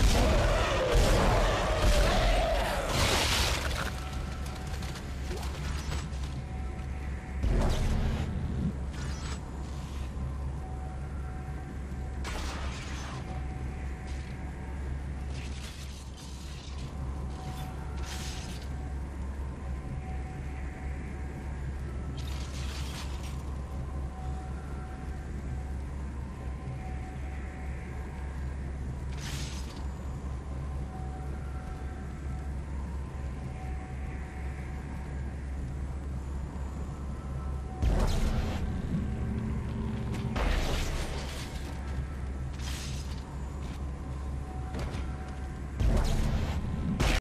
Okay.